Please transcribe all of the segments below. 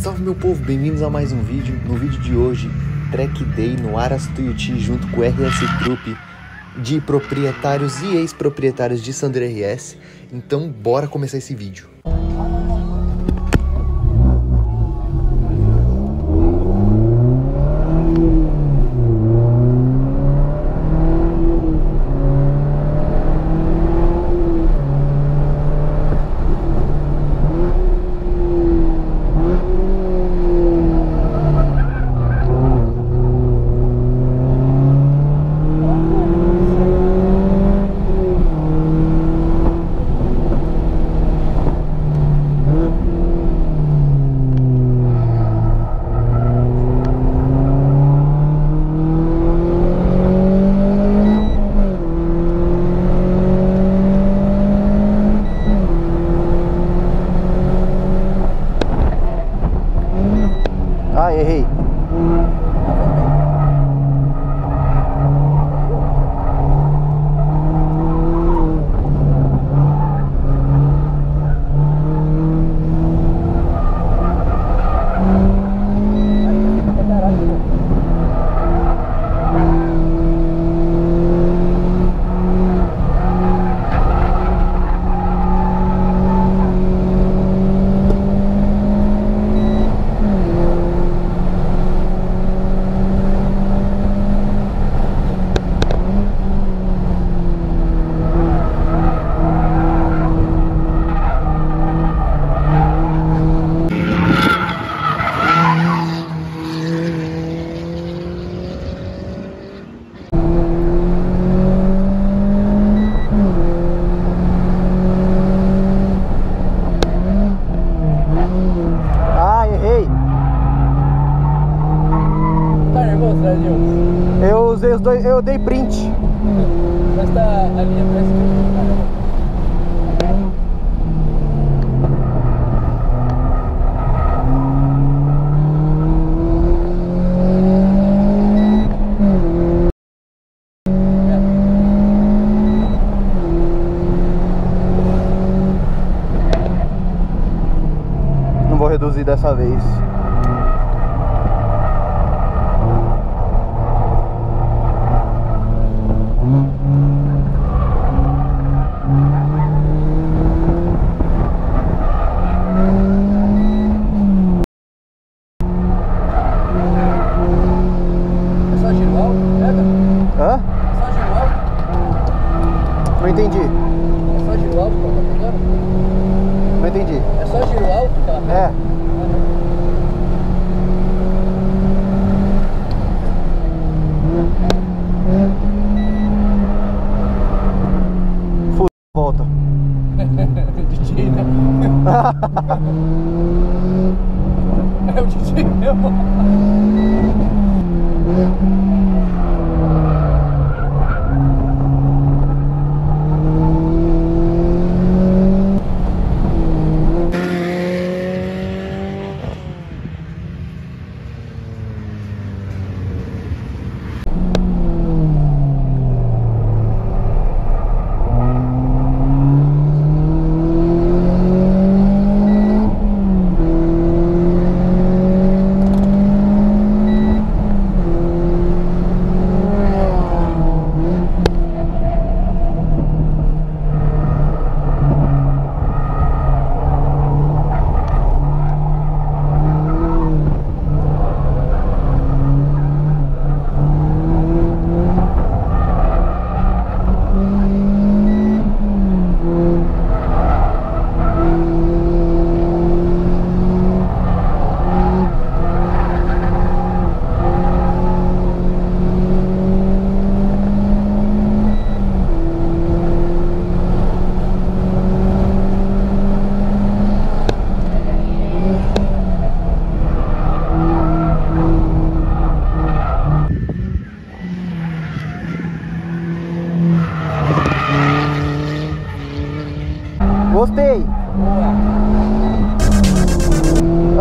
Salve meu povo, bem-vindos a mais um vídeo. No vídeo de hoje, Track Day no Aras Tuiuti junto com o RS Group de proprietários e ex-proprietários de Sandro RS. Então, bora começar esse vídeo. Eu dei print. Tá a linha parece que. Não vou reduzir dessa vez. É só giro alto? Pega? Hã? É só giro alto? Não entendi. É só giro alto que ela tá pegando? Não entendi. É só giro alto que ela pega? É. Fu- Volta. DJ, né? É o DJ mesmo. Gostei. Boa.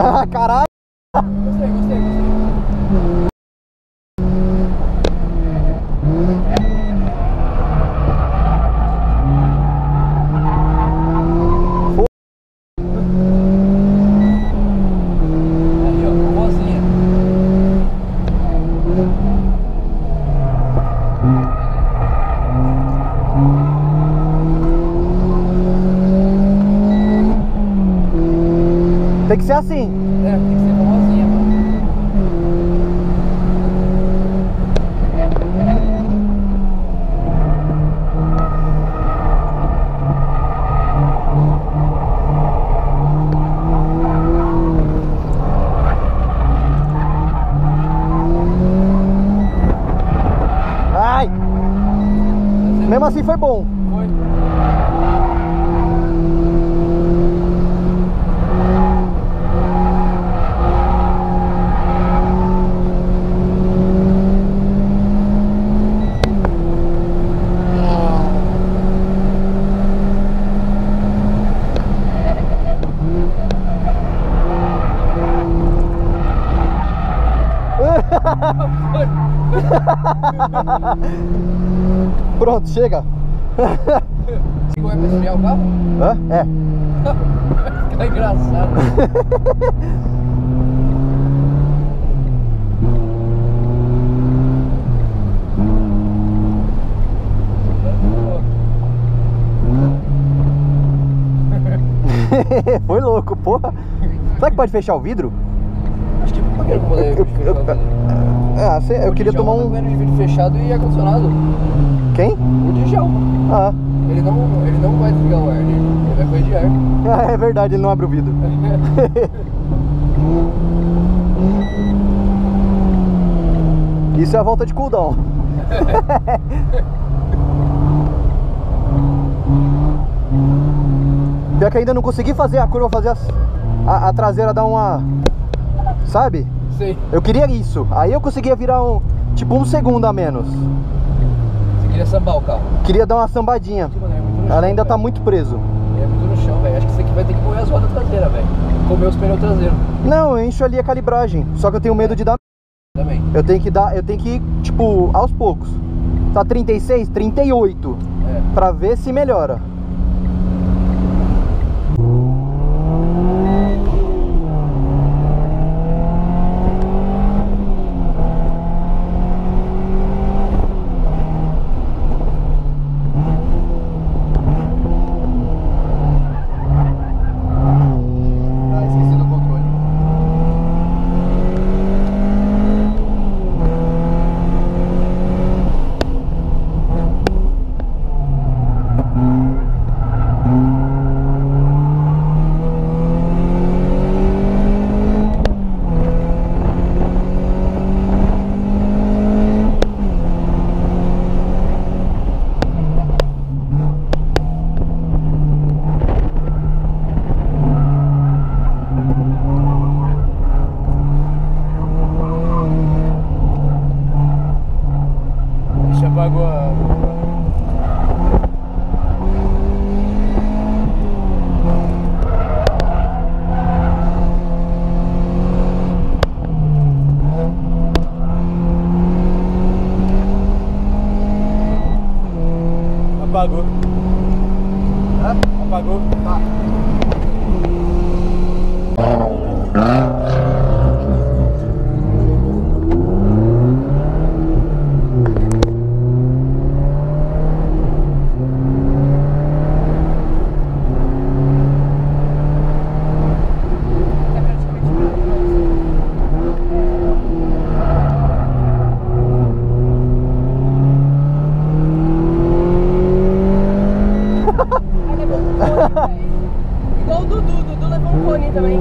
Ah, caralho. Gostei, gostei. Ser assim. É, tem que ser mano. Ai! Mesmo assim foi bom. Foi. Pronto, chega. Você vai pra esfriar o carro? Hã? É. Fica engraçado. foi louco, porra. Será que pode fechar o vidro? Eu Eu-? Ah, sei, eu queria tomar tá um. de vidro fechado e ar-condicionado. Quem? O Djalma. Ah. Ele não, ele não vai desligar o ar, ele, ele vai correr de ar. Ah, é verdade, ele não abre o vidro. Isso é a volta de cooldown. Pior que ainda não consegui fazer a curva, fazer as- a, a traseira dar uma. Sabe? Sei. Eu queria isso. Aí eu conseguia virar um. Tipo um segundo a menos. Você queria sambar o carro. Queria dar uma sambadinha. Mano, é Ela chão, ainda tá velho. muito preso. É muito no chão, velho. Acho que isso aqui vai ter que moer as rodas traseiras, velho. Comer os pneus traseiros Não, eu encho ali a calibragem. Só que eu tenho medo de dar. também. Eu tenho que dar. Eu tenho que ir, tipo, aos poucos. Tá 36, 38. É. Pra ver se melhora. Igual o Dudu, Dudu levou um cone também.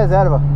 Ezer bak.